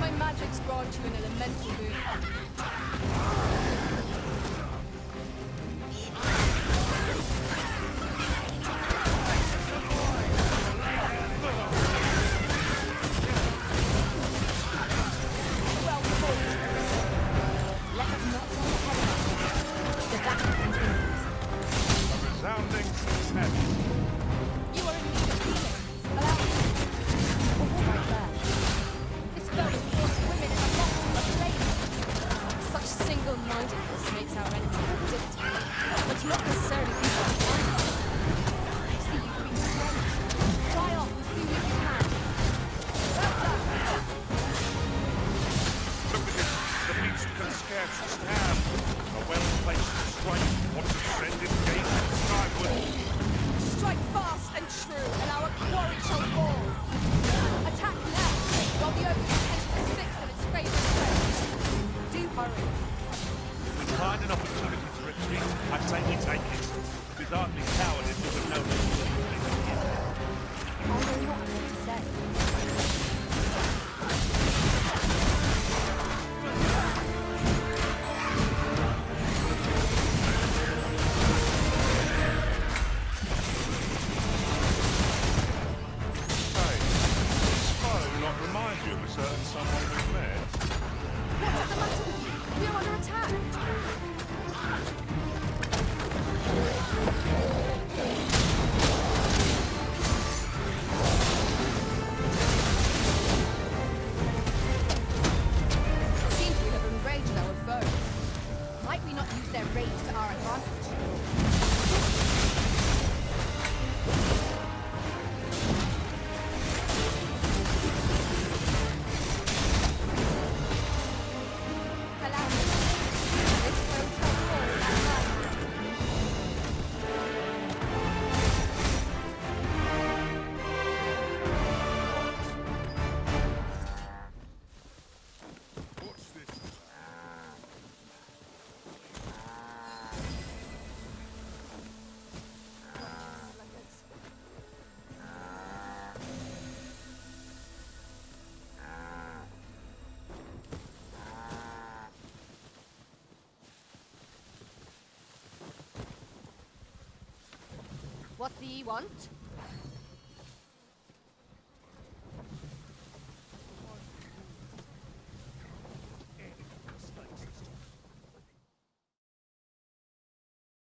My magic's brought you an elemental boon. When you find an opportunity to retreat, I say we take it. Bizarrely cowardice is a. I know what to say. remind you of a certain someone we've met? what do you want?